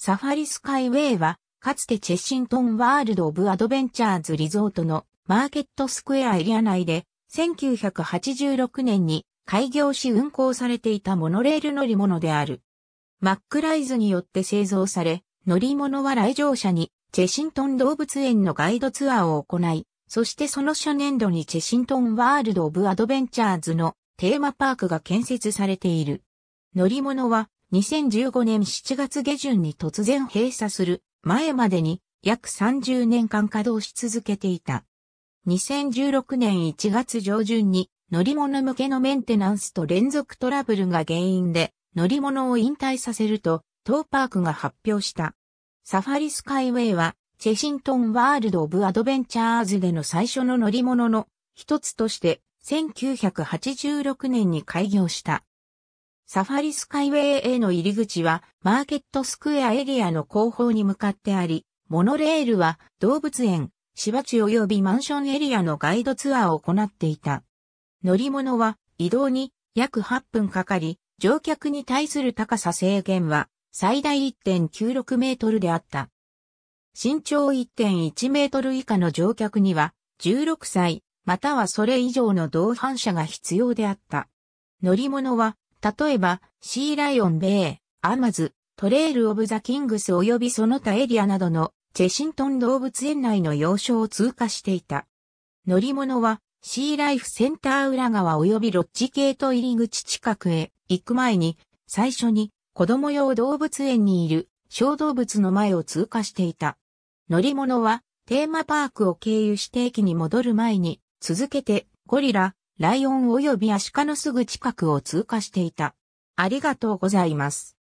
サファリスカイウェイは、かつてチェシントンワールド・オブ・アドベンチャーズ・リゾートのマーケットスクエアエリア内で、1986年に開業し運行されていたモノレール乗り物である。マックライズによって製造され、乗り物は来場者にチェシントン動物園のガイドツアーを行い、そしてその初年度にチェシントンワールド・オブ・アドベンチャーズのテーマパークが建設されている。乗り物は2015年7月下旬に突然閉鎖する前までに約30年間稼働し続けていた。2016年1月上旬に乗り物向けのメンテナンスと連続トラブルが原因で乗り物を引退させると当パークが発表した。サファリスカイウェイはチェシントンワールド・オブ・アドベンチャーズでの最初の乗り物の一つとして1986年に開業した。サファリスカイウェイへの入り口はマーケットスクエアエリアの後方に向かってあり、モノレールは動物園、芝地及びマンションエリアのガイドツアーを行っていた。乗り物は移動に約8分かかり、乗客に対する高さ制限は最大1.96メートルであった。身長1.1メートル以下の乗客には16歳またはそれ以上の同伴者が必要であった。乗り物は例えば、シーライオンベイ、アマズ、トレイルオブザキングス及びその他エリアなどのチェシントン動物園内の要所を通過していた。乗り物はシーライフセンター裏側及びロッジゲート入り口近くへ行く前に最初に子供用動物園にいる小動物の前を通過していた。乗り物はテーマパークを経由して駅に戻る前に続けてゴリラ、ライオン及びアシカのすぐ近くを通過していた。ありがとうございます。